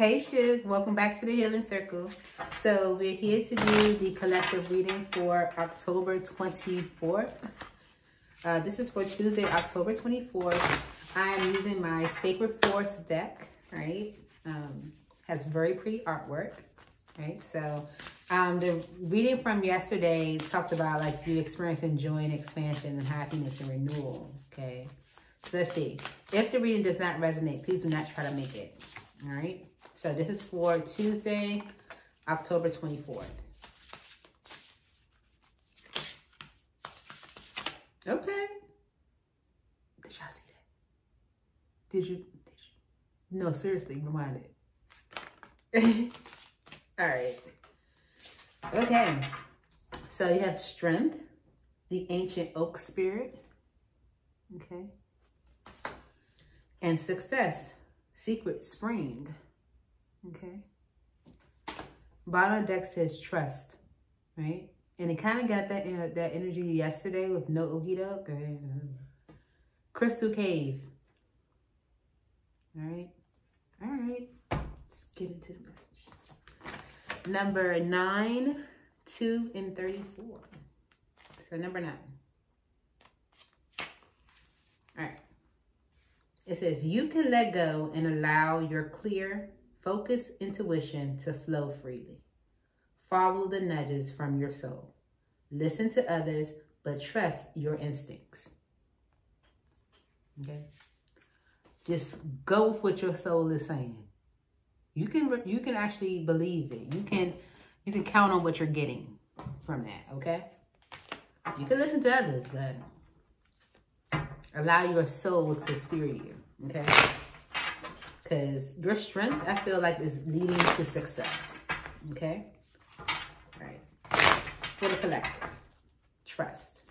Hey Shug, welcome back to the Healing Circle. So we're here to do the collective reading for October 24th. Uh, this is for Tuesday, October 24th. I am using my Sacred Force deck, right? Um, has very pretty artwork, right? So um, the reading from yesterday talked about like you experiencing joy and expansion and happiness and renewal, okay? So let's see. If the reading does not resonate, please do not try to make it, all right? So this is for Tuesday, October 24th. Okay. Did y'all see that? Did you? Did you? No, seriously, rewind it. All right. Okay. So you have strength, the ancient oak spirit. Okay. And success, secret spring. Okay. Bottom deck says trust, right? And it kind of got that uh, that energy yesterday with no Okido. Okay. Crystal Cave. All right. All right. Let's get into the message. Number 9, 2, and 34. So number 9. All right. It says, you can let go and allow your clear, Focus intuition to flow freely. Follow the nudges from your soul. Listen to others, but trust your instincts. Okay? Just go with what your soul is saying. You can you can actually believe it. You can you can count on what you're getting from that, okay? You can listen to others, but allow your soul to steer you, okay? Because your strength, I feel like, is leading to success. Okay? All right. For the collective. Trust.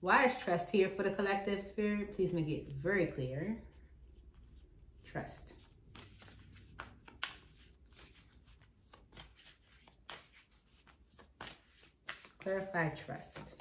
Why is trust here for the collective spirit? Please make it very clear. Trust. Clarify trust.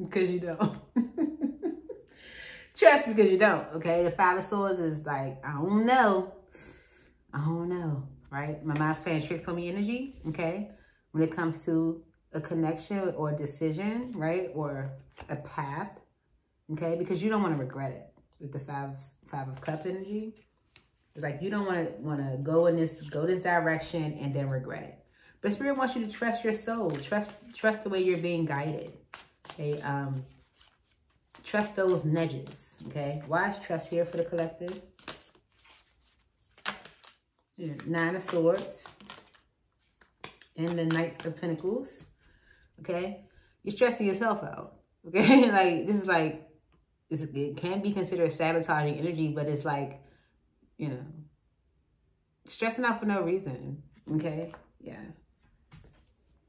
Because you don't. Trust because you don't, okay? The Five of Swords is like, I don't know. I don't know, right? My mind's playing tricks on me energy, okay? When it comes to a connection or a decision, right? Or a path, okay? Because you don't want to regret it with the Five, five of Cups energy. It's like you don't want to want to go in this, go this direction and then regret it. But Spirit wants you to trust your soul. Trust, trust the way you're being guided. Okay, um, trust those nudges. Okay, why is trust here for the collective? Nine of Swords and the Knight of Pentacles. Okay, you're stressing yourself out. Okay, like this is like it can be considered sabotaging energy, but it's like you know stressing out for no reason. Okay, yeah.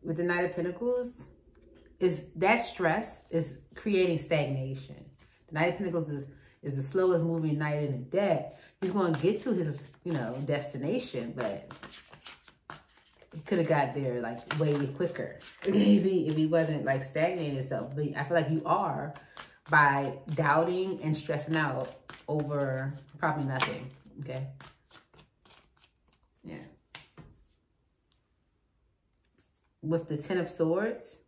With the Knight of Pentacles, is that stress is creating stagnation. The Knight of Pentacles is, is the slowest moving knight in the deck. He's going to get to his, you know, destination, but he could have got there like way quicker if he if he wasn't like stagnating himself. But I feel like you are by doubting and stressing out over probably nothing. Okay. Yeah. With the Ten of Swords,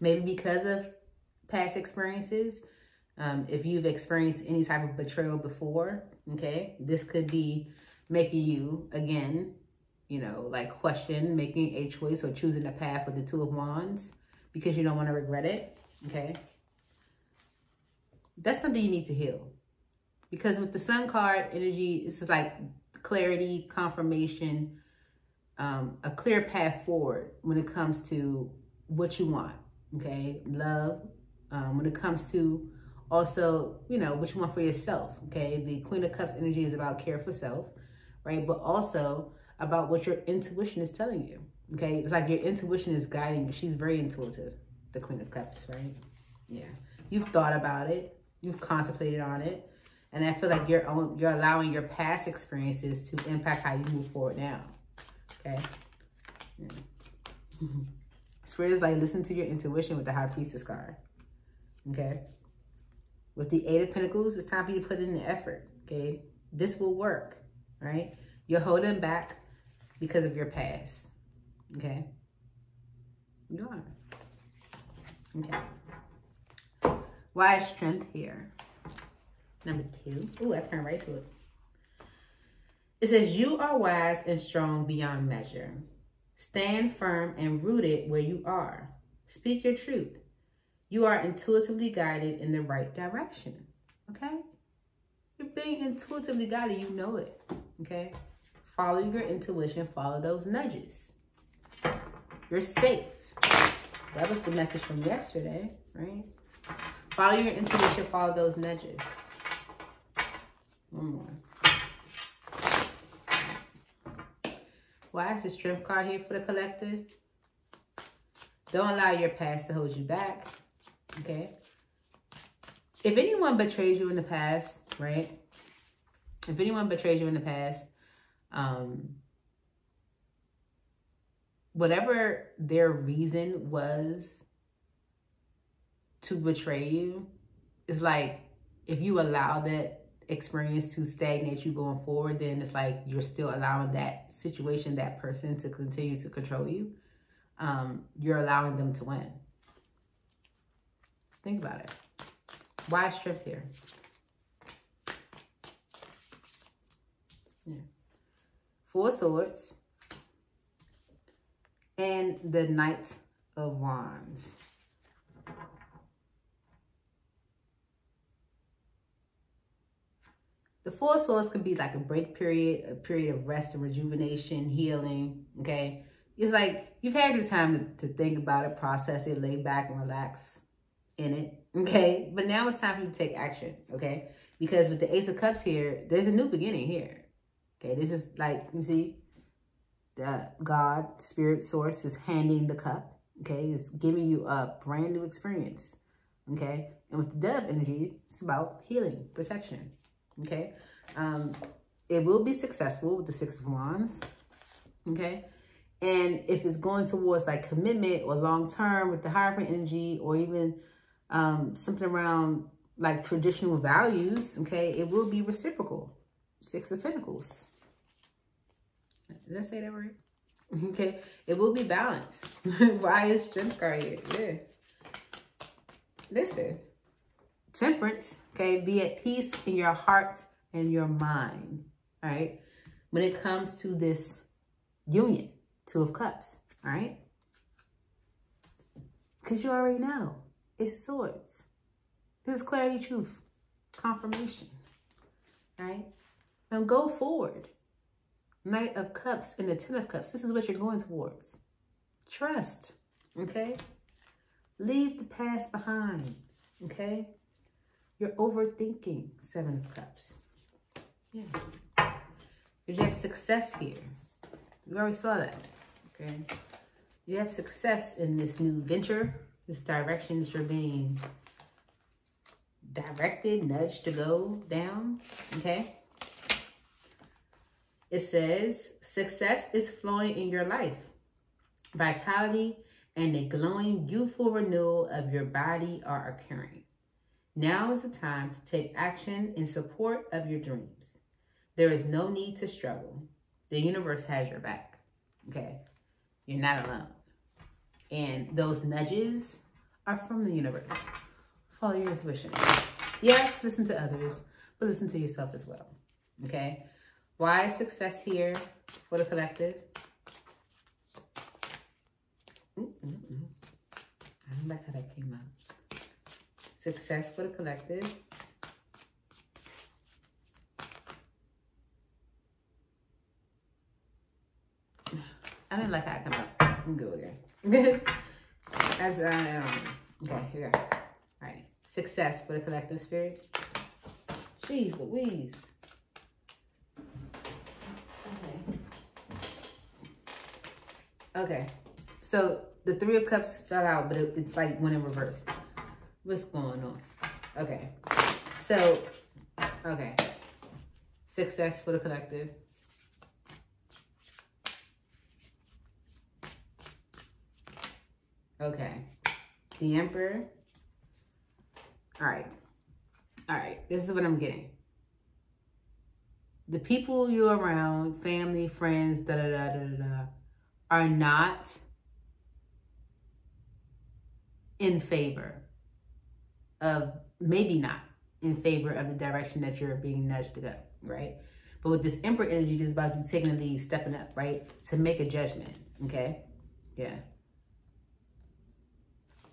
maybe because of past experiences. Um, if you've experienced any type of betrayal before, okay, this could be making you, again, you know, like question making a choice or choosing a path with the Two of Wands because you don't want to regret it, okay? That's something you need to heal. Because with the Sun card energy, it's like clarity, confirmation, um, a clear path forward when it comes to what you want okay? Love, um, when it comes to also, you know, what you want for yourself, okay? The Queen of Cups energy is about care for self, right? But also about what your intuition is telling you, Okay, it's like your intuition is guiding you. She's very intuitive, the Queen of Cups, right? Yeah, you've thought about it, you've contemplated on it, and I feel like you're you're allowing your past experiences to impact how you move forward now. Okay. Yeah. Spirit is like listen to your intuition with the High Priestess card. Okay. With the Eight of Pentacles, it's time for you to put in the effort. Okay. This will work. Right. You're holding back because of your past. Okay. You are. Okay. Why strength here? Number two. Ooh, I turned right to it. It says, You are wise and strong beyond measure. Stand firm and rooted where you are. Speak your truth. You are intuitively guided in the right direction. Okay? You're being intuitively guided. You know it. Okay? Follow your intuition. Follow those nudges. You're safe. That was the message from yesterday, right? Follow your intuition. Follow those nudges. One more. Why is the strength card here for the collective? Don't allow your past to hold you back. Okay. If anyone betrays you in the past, right? If anyone betrays you in the past, um, whatever their reason was to betray you, is like if you allow that experience to stagnate you going forward, then it's like you're still allowing that situation, that person to continue to control you. Um, you're allowing them to win. Think about it. Why strength here? Yeah. Four swords and the Knight of Wands. The four swords can be like a break period, a period of rest and rejuvenation, healing, okay? It's like you've had your time to, to think about it, process it, lay back and relax in it, okay? But now it's time for you to take action, okay? Because with the Ace of Cups here, there's a new beginning here, okay? This is like, you see, the God, Spirit Source is handing the cup, okay? It's giving you a brand new experience, okay? And with the Dove energy, it's about healing, protection, okay? Um, it will be successful with the Six of Wands, okay? And if it's going towards like commitment or long-term with the Hierophant energy or even um, something around like traditional values, okay, it will be reciprocal. Six of Pentacles. Did I say that right? Okay, it will be balanced. Why is strength card here? Yeah. Listen, temperance, okay, be at peace in your heart and your mind, all right? When it comes to this union, two of cups, all right? Because you already know, it's swords. This is clarity, truth, confirmation, right? Now go forward. Knight of Cups and the Ten of Cups. This is what you're going towards. Trust, okay? Leave the past behind, okay? You're overthinking Seven of Cups. Yeah. You have success here. You already saw that, okay? You have success in this new venture, this direction that you're being directed, nudged to go down, okay? It says, success is flowing in your life. Vitality and a glowing, youthful renewal of your body are occurring. Now is the time to take action in support of your dreams. There is no need to struggle. The universe has your back. Okay? You're not alone. And those nudges are from the universe. Follow your intuition. Yes, listen to others, but listen to yourself as well. Okay? Why success here for the collective? Mm -mm -mm. I don't like how that came out. Success for the collective. I didn't like how it came out. I'm good again. As I um, okay, here. All right, success for the collective spirit. Jeez Louise. Okay. okay. So the Three of Cups fell out, but it, it's like went in reverse. What's going on? Okay. So, okay. Success for the collective. Okay. The Emperor. All right. All right. This is what I'm getting. The people you're around, family, friends, da da da da da, are not in favor of, maybe not in favor of the direction that you're being nudged to go, right? But with this Emperor energy, this is about you taking the lead, stepping up, right? To make a judgment, okay? Yeah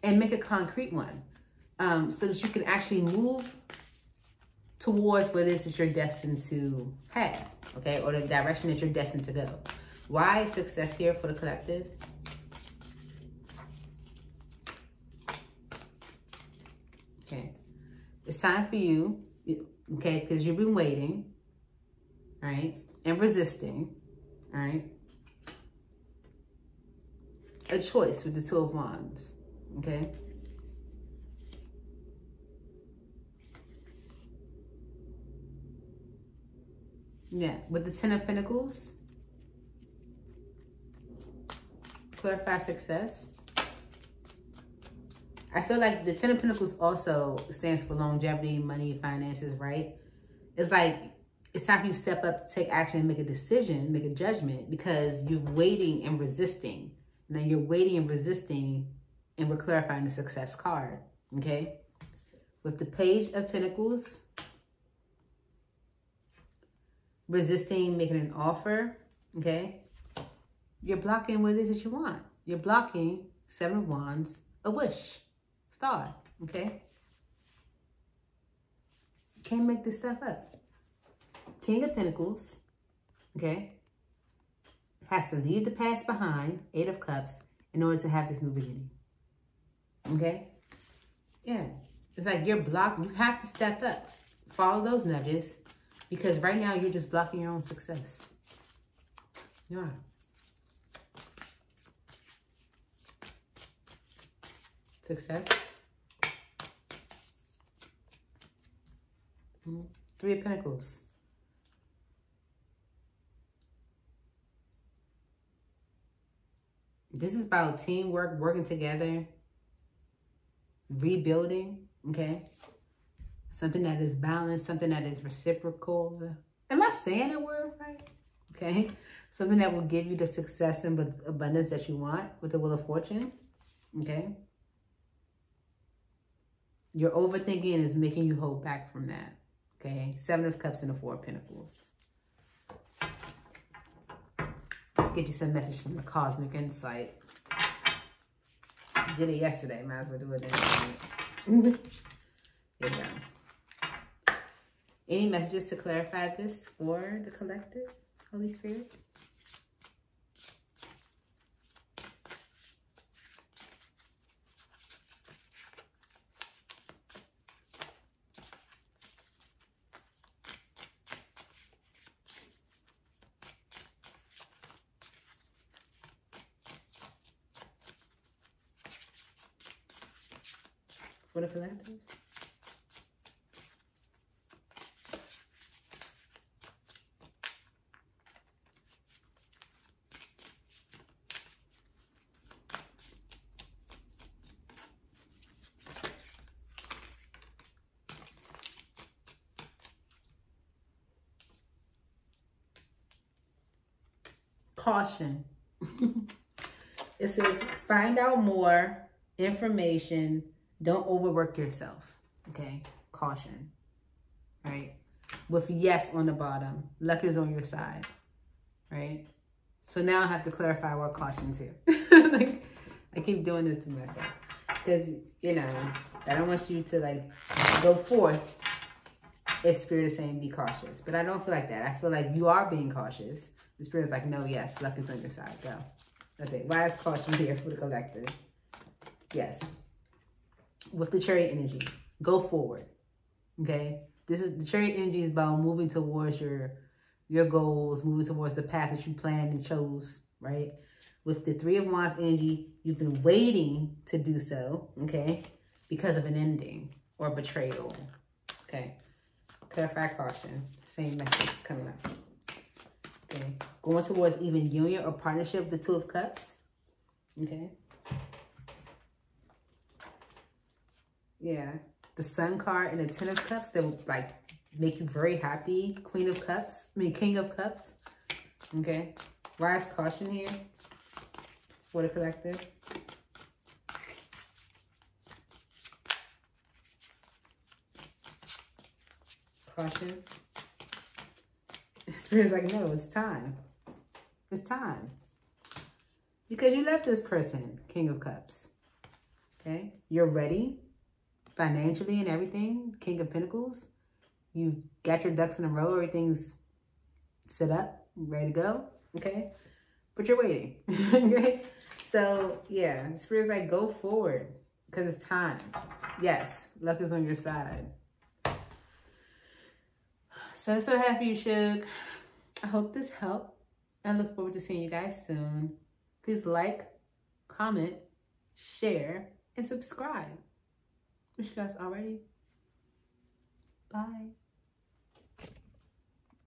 and make a concrete one um, so that you can actually move towards what it is you're destined to have, okay, or the direction that you're destined to go. Why success here for the collective? Okay, it's time for you, okay, because you've been waiting, right, and resisting, right? A choice with the Two of Wands okay? Yeah, with the Ten of Pentacles, clarify success. I feel like the Ten of Pentacles also stands for longevity, money, finances, right? It's like it's time for you to step up, take action, and make a decision, make a judgment because you're waiting and resisting. Now you're waiting and resisting and we're clarifying the success card, okay? With the Page of Pentacles, resisting making an offer, okay? You're blocking what it is that you want. You're blocking Seven of Wands, a wish, star, okay? Can't make this stuff up. King of Pentacles, okay? Has to leave the past behind, Eight of Cups, in order to have this new beginning. Okay? Yeah. It's like you're blocked. You have to step up. Follow those nudges. Because right now you're just blocking your own success. You are. Success. Three of Pentacles. This is about teamwork, working together rebuilding, okay? Something that is balanced, something that is reciprocal. Am I saying that word right? Okay. Something that will give you the success and abundance that you want with the Wheel of Fortune. Okay. Your overthinking is making you hold back from that. Okay. Seven of Cups and the Four of Pentacles. Let's get you some message from the Cosmic Insight. Did it yesterday. Might as well do it then. there you go. Any messages to clarify this for the collective, Holy Spirit? The collective. Caution. it says find out more information don't overwork yourself, okay? Caution, right? With yes on the bottom, luck is on your side, right? So now I have to clarify what caution's here. like, I keep doing this to myself because, you know, I don't want you to like go forth if spirit is saying be cautious. But I don't feel like that. I feel like you are being cautious. The spirit is like, no, yes, luck is on your side. Go. That's it. Why is caution here for the collective? Yes with the chariot energy, go forward. Okay. This is the chariot energy is about moving towards your your goals, moving towards the path that you planned and chose, right? With the Three of Wands energy, you've been waiting to do so, okay? Because of an ending or betrayal, okay? Clarify caution. Same message coming up. Okay. Going towards even union or partnership, the Two of Cups. Okay. Yeah. The Sun card and the Ten of Cups that will like make you very happy. Queen of Cups. I mean King of Cups. Okay. Rise caution here for the collective. Caution. Spirit's like, no, it's time. It's time. Because you left this person, King of Cups. Okay? You're ready financially and everything, King of Pentacles. You've got your ducks in a row, everything's set up, ready to go. Okay? But you're waiting. okay? So, yeah, Spirit's like, go forward because it's time. Yes, luck is on your side. So so for you, Shug. I hope this helped. I look forward to seeing you guys soon. Please like, comment, share, and subscribe. Wish you guys already. Bye.